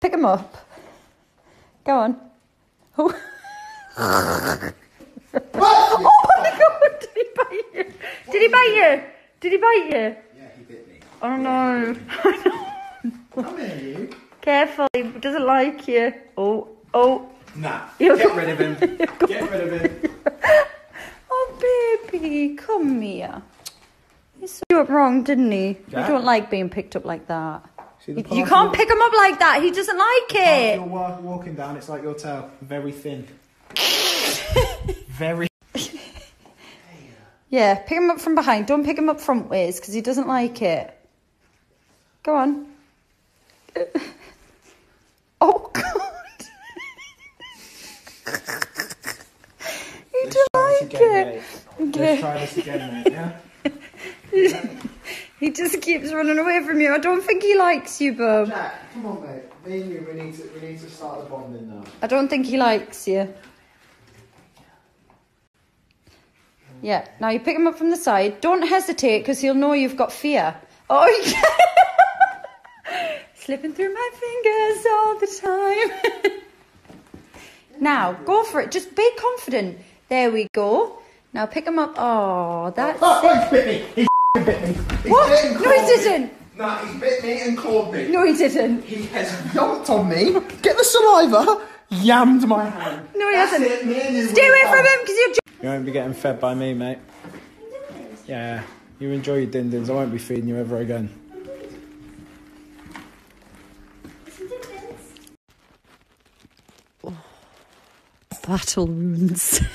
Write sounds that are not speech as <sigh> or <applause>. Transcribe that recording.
Pick him up. Go on. Oh. <laughs> oh my god! Did he bite you? Did he bite you? Did he bite you? Yeah, he bit me. Oh no. Come here, you. Careful, he doesn't like you. Oh, oh. Nah. <laughs> You're Get rid of him. Get rid of him. <laughs> Oh baby, come here. He stood up wrong, didn't he? Yeah. You don't like being picked up like that. See You, can't pick him up like that. He doesn't like it. You're wa- walking down. It's like your tail, very thin. <laughs> very. Yeah, pick him up from behind. Don't pick him up front ways because he doesn't like it. Go on. <laughs> Oh God! <laughs> he Let's didn't like it. Okay. Let's try this again, mate. Yeah. He just keeps running away from you. I don't think he likes you, bub. Jack, come on, mate. Me and you, we need to, we need to start the bonding now. I don't think he likes you. Yeah, now you pick him up from the side. Don't hesitate because he'll know you've got fear. Oh, <laughs> yeah. Slipping through my fingers all the time. <laughs> now, go for it. Just be confident. There we go. Now pick him up. Oh, that's <laughs> Oh, it. He bit me. He f***ing bit me. He's What? bit No, he didn't. Nah, he bit me and clawed me. No, he didn't. He has yonked on me. Get the saliva. Yammed my hand. No, he That's hasn't. it, me and Stay away from him because you're. You won't be getting fed by me, mate. Yeah, you enjoy your din-dins. I won't be feeding you ever again. Battle wounds. <laughs>